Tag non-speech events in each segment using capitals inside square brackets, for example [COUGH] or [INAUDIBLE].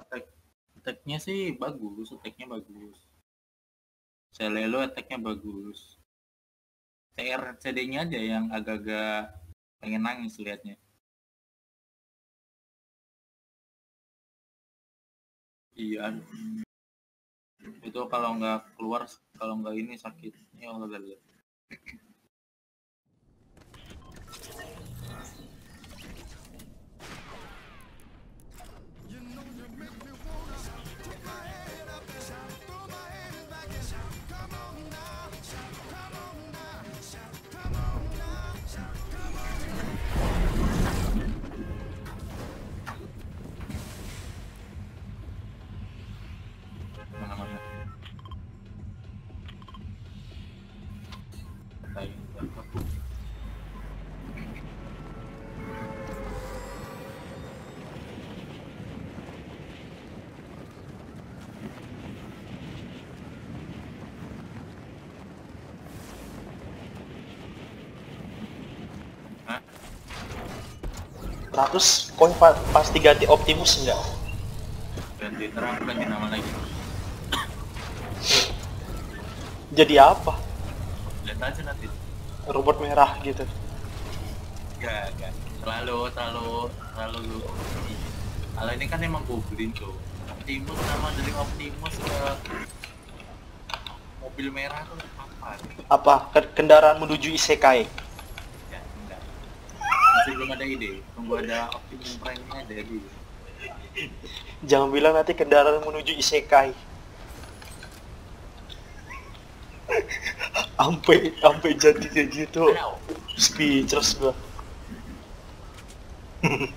attack attacknya sih bagus attacknya bagus. Selelo attacknya bagus. CR CD nya aja yang agak-agak pengen nangis liatnya. Iya. Itu kalau nggak keluar kalau nggak ini sakit ya nggak lihat 100 koin pa pasti ganti Optimus enggak? ganti terang ganti nama lagi Jadi apa? lihat aja nanti Robot merah gitu. Gak, gak. Terlalu, terlalu, terlalu. Kalau ini kan emang goblin tuh. Optimus nama dari Optimus ke mobil merah tuh apa? Apa? Ke- Kendaraan menuju Isekai. Masih belum ada ide. Tunggu ada Optimus Prime-nya ada dulu. Jangan bilang nanti kendaraan menuju Isekai. [LAUGHS] Ampe, ampe jadi kayak gitu. Speechless gua. Eh,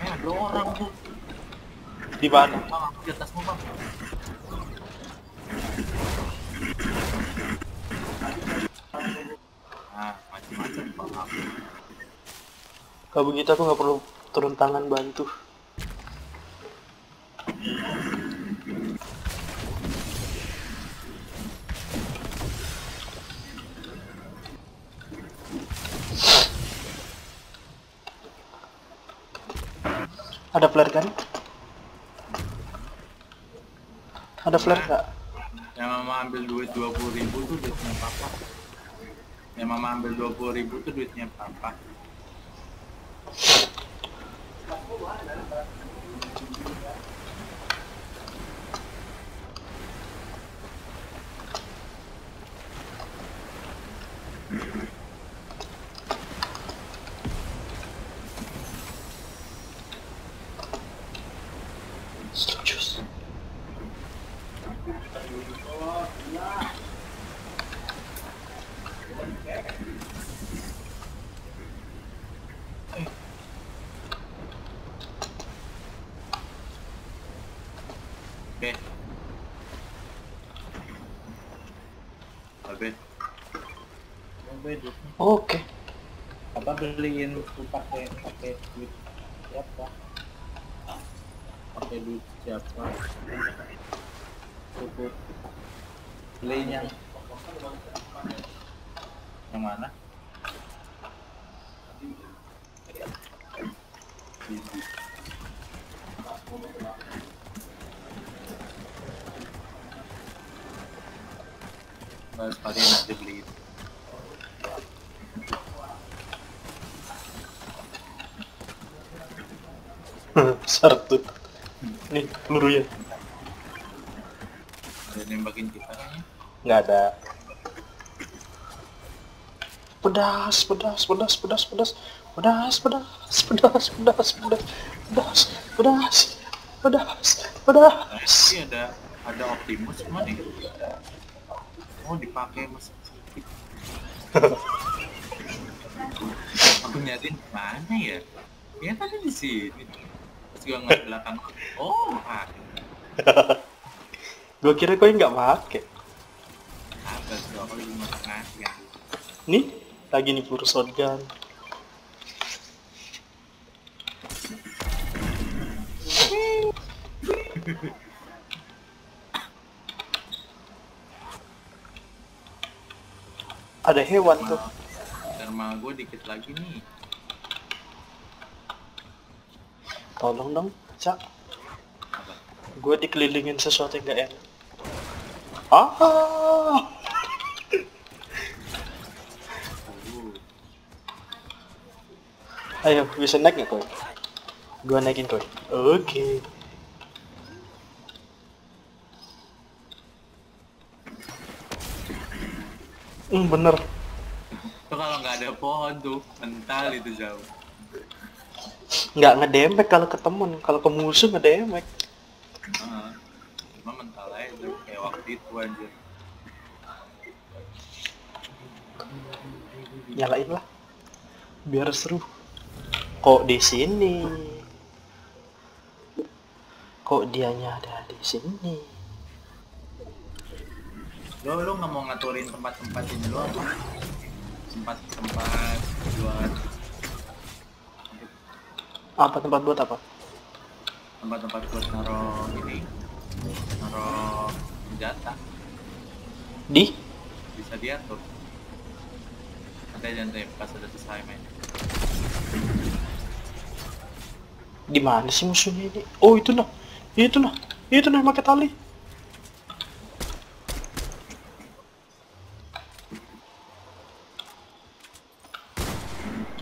ada orang tuh. Di mana? Di atasmu bang. Nah, macam-macam bang. Kalau begitu aku nggak perlu turun tangan bantu. Ada flare kan? Ada flare nggak? yang mama ambil duit dua puluh ribu tuh duitnya papa yang mama ambil dua puluh ribu tuh duitnya papa beliin buku pakai pakai duit siapa? Pakai duit siapa? Buku belinya. Yang mana? Mas, pakai nak dibeli itu. [LAUGHS] Besar tuh. Nih pelurunya. ada nembakin kita Nggak ada. Pedas, pedas, pedas, pedas, pedas. Pedas, pedas, pedas, pedas, pedas, pedas, pedas, pedas, pedas. Nah, ini ada ada Optimus cuma nih. Oh dipakai sedikit. [LAUGHS] Aku nyariin mana ya? Ya tadi di sini terus gue ngeliat belakang. Oh, ada. gue kira kau nggak pakai. Agak dua kali lima setengah ya. Nih, lagi nih peluru shotgun. ada hewan tuh. Derma gue dikit lagi nih. Tolong dong, Cak. Gue dikelilingin sesuatu yang gak enak. Ah! Ayo, bisa naik nggak koi? Gua naikin koi. Oke. Hmm, bener. Kalau nggak ada pohon tuh, mental itu jauh. Nggak ngedemek kalau ke temen, kalau ke musuh ngedemek. Cuma mental aja kayak waktu itu aja. Nyalain lah. Biar seru. Kok di sini? Kok dianya ada di sini? Lo lo nggak mau ngaturin tempat-tempat ini lo? Tempat-tempat buat Apa tempat buat apa? tempat-tempat buat naro ini naro senjata Di? bisa diatur nanti jangan pas udah selesai main Di mana sih musuhnya ini? Oh itu nah, itu nah, itu nah pakai tali.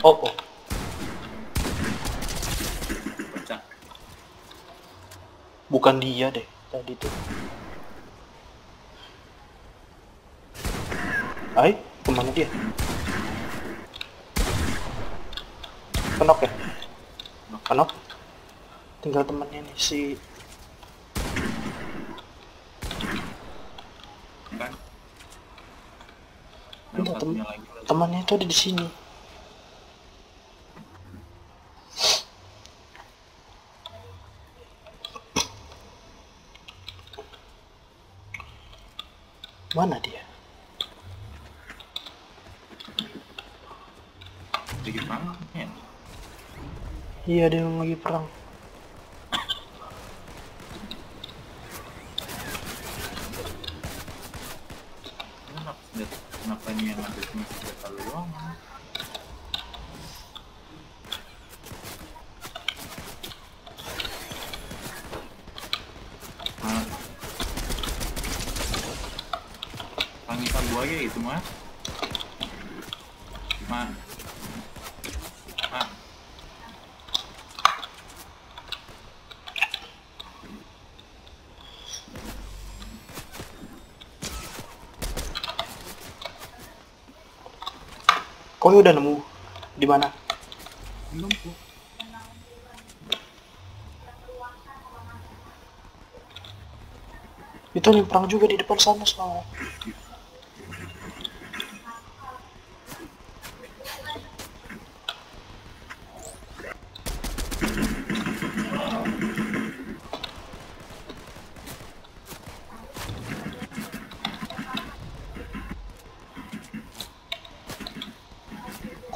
Oh, oh. Bukan dia deh tadi tuh. Ay, ke mana dia? Kenok ya? Kenok? Tinggal temennya nih si kan Enggak, tem- temannya itu ada di sini. Mana dia? banget ya Iya dia lagi perang. kenapa senjata kenapa ini yang ada cuma senjata lu doang Ah. Tangisan buaya itu mah Ma Ma Kau udah nemu di mana? belum kok Itu yang perang juga di depan sana soalnya. [LAUGHS]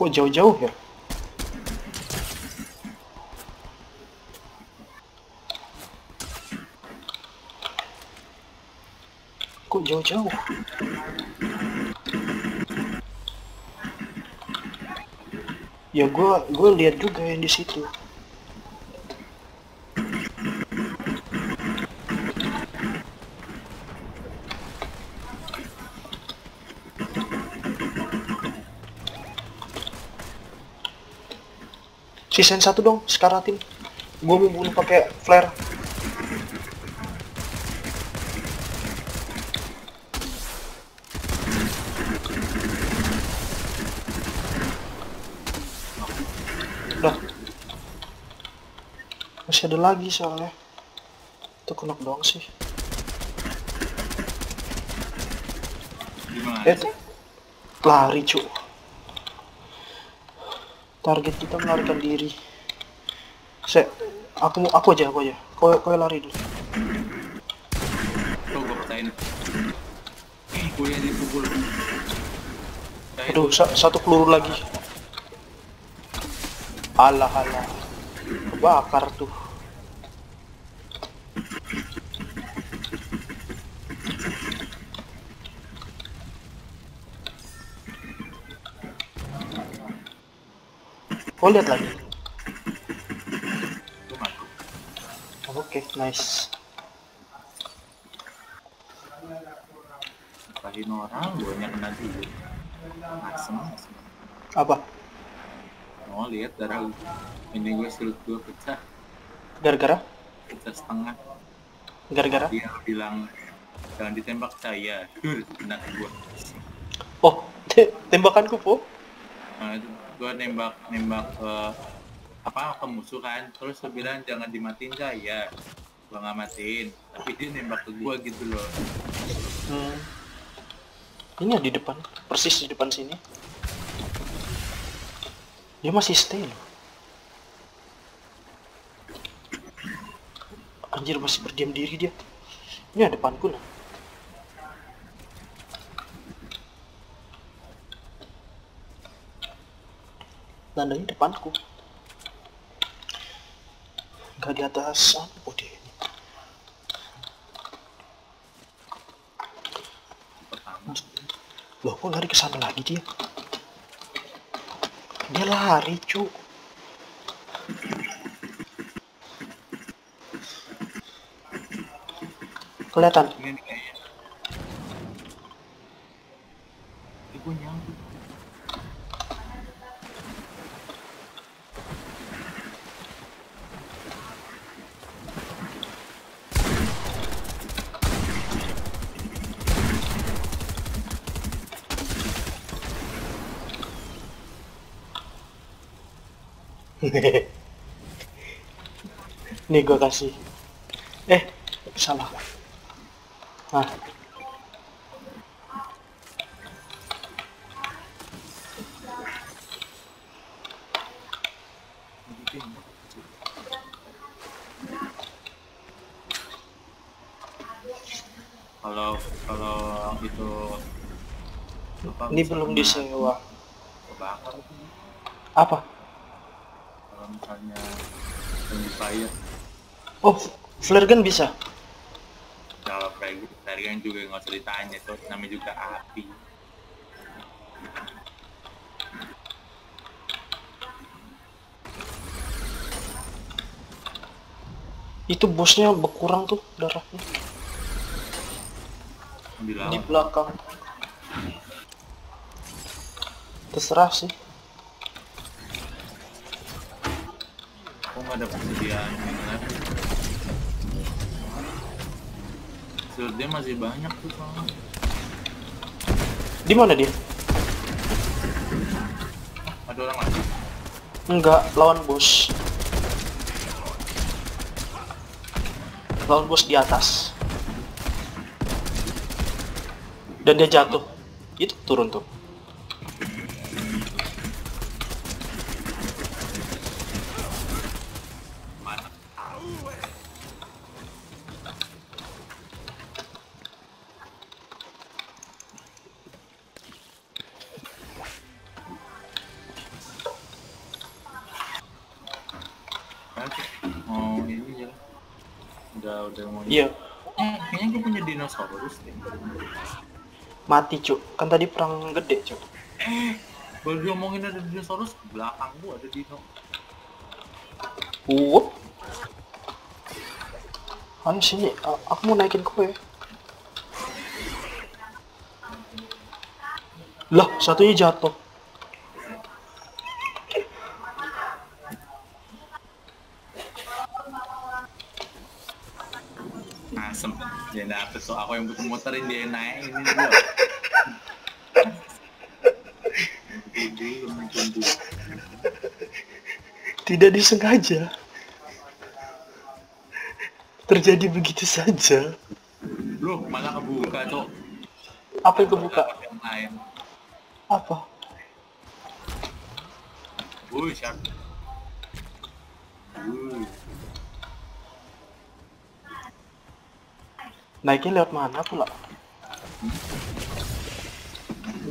Kok jauh-jauh ya? Kok jauh-jauh? Ya gua gua lihat juga yang di situ. Sisain satu dong, sekaratin. Gua mau bunuh pakai flare. Udah. Masih ada lagi soalnya. Itu kenok doang sih. gimana Eh, lari cu. Target kita melarikan diri. Se, aku aku aja aku aja. Kau kau lari dulu. tuh gue pecahin ih gue yang dipukul Aduh, sa- satu peluru lagi. Alah alah. Kebakar tuh. Oh lihat lagi. Oke, okay, nice. Tadi orang, banyak kena juga. Asem, asem. Apa? Oh lihat darah ini gue sulit gue pecah. Gara-gara? Pecah setengah. Gara-gara? Dia bilang jangan ditembak saya. [LAUGHS] Kena gue. Oh, te [LAUGHS] tembakanku po? Nah, gue nembak nembak ke apa ke musuh kan terus dia bilang jangan dimatiin saya gue nggak matiin tapi dia nembak ke gue gitu loh Hmm. Ini ya di depan, persis di depan sini. Dia masih stay loh. Anjir masih berdiam diri dia. Ini ada depanku nah. Tandanya depanku. Gak di atas apa dia ini. Loh, kok lari ke sana lagi dia? Dia lari, cu. Kelihatan. ini Ini gue nyangkut [LAUGHS] Nih gua kasih. Eh, salah. Nah, kalau kalau itu apa, ini belum disewa. Apa? Kalau misalnya fire Oh, flare gun bisa. kalau friendly fire kan juga nggak usah ditanya tuh namanya juga api Itu bosnya berkurang tuh darahnya di belakang. Terserah sih. Kok nggak ada persediaan ini lagi dia masih banyak tuh soalnya Di mana dia? ada orang lagi Enggak, lawan bos. Lawan bos di atas. Dan dia jatuh. Itu turun tuh. Udah udah mau. Iya, Eh, kayaknya gue punya dinosaurus deh. mati cuk. Kan tadi perang gede cuk. Eh, baru diomongin ada dinosaurus belakang gua ada dino. Wup. Ayo sini, aku mau naikin kue. Lah, satunya jatuh. Asem. Dia dapet tuh aku yang butuh muterin dia naik ini gua. Dulu. Tidak disengaja. Terjadi begitu saja. Loh, malah kebuka tuh. Apa yang kebuka? Yang lain. Apa? Wuh, shark. Wuh. Naiknya lewat mana pula?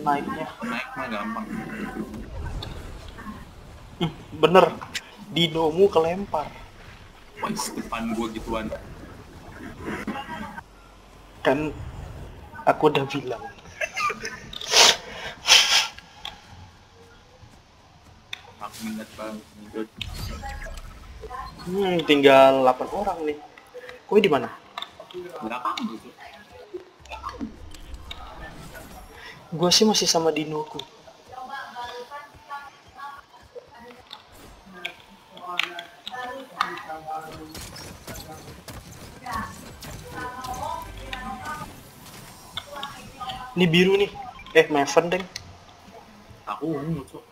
Naiknya. Naik mah gampang. Ih, bener. Dinomu kelempar. Wah, depan gua gituan. Kan aku udah bilang. Aku minat banget. Hmm, tinggal 8 orang nih. Kue di mana? Gitu. Gua sih masih sama Dinoku. Ini biru nih. Eh, Maven, Deng. Aku ungu, Cok.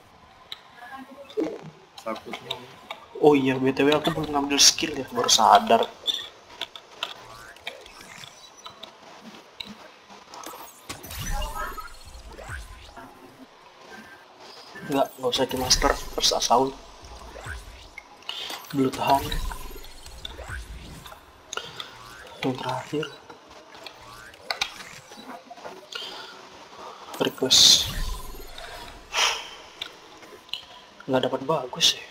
Takutnya. Oh iya, BTW aku belum ngambil skill ya, baru sadar. Enggak, nggak usah di master, terus assault. Dulu tahan. Yang terakhir. Request. Nggak dapat bagus ya.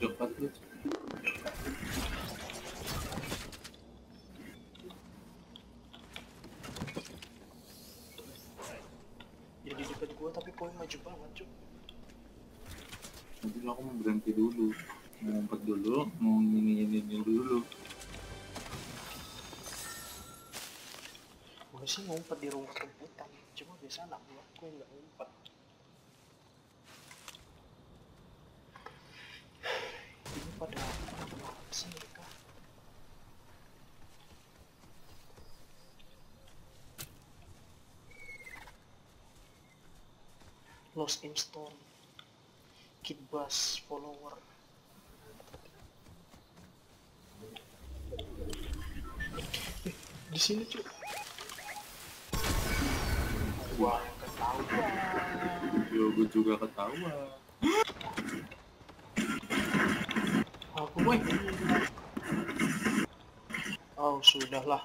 Uh, di dekat. Ya di gua tapi poin maju banget, Cuk. Nanti aku mau berhenti dulu. Mau ngumpet dulu, mau ini ini ini dulu. Gua sih ngumpet di rumput-rumputan. Cuma biasa anak gua gua nggak ngumpet. Ini pada apa sih mereka? Lost in Storm Kid Bass follower. Eh, di sini cuy wah ketahuan. Yo, gue juga ketawa. aku weh oh sudahlah.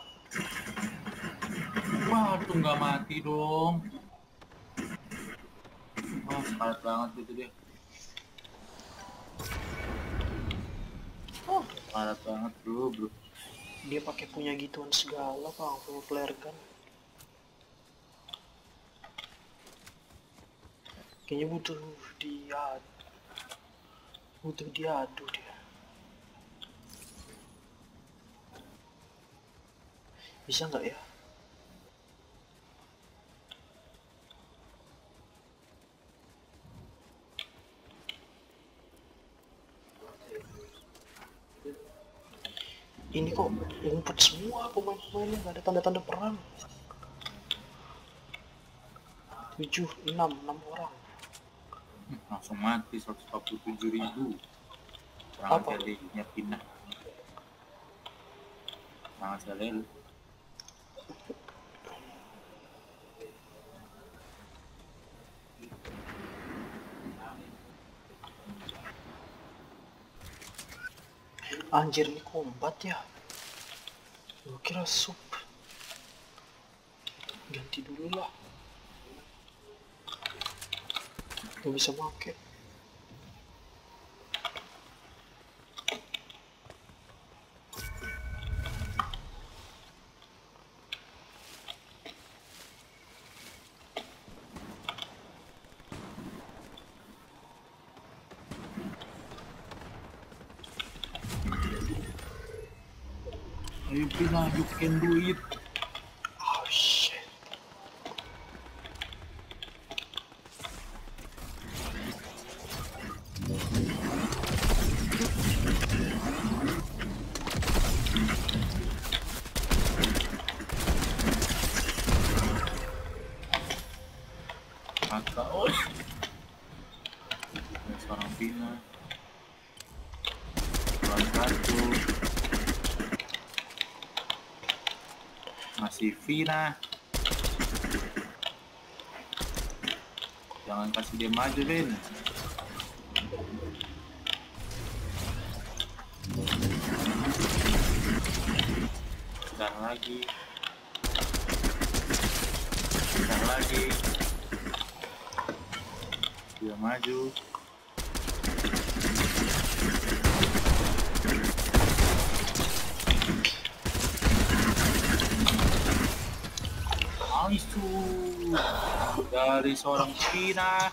Waduh, nggak mati dong. Sekarat banget gitu dia. oh banget bro, bro. dia pakai punya gituan segala pak full flare gun kayaknya butuh dia butuh diadu dia bisa nggak ya ini kok ngumpet semua pemain-pemainnya nggak ada tanda-tanda perang. Tujuh enam enam orang. Hmm, langsung mati 147 ribu. Jangan Apa? jadinya pindah. Jangan sekali anjir ini kombat ya? Gue kira sup. Ganti dulu lah. Gak bisa make can do masih Vina jangan kasih dia maju Vin. Dan lagi. Dan lagi. Dia maju Nice dari seorang Cina.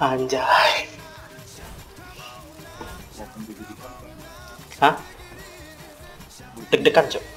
Anjay. Hah? Deg-degan cok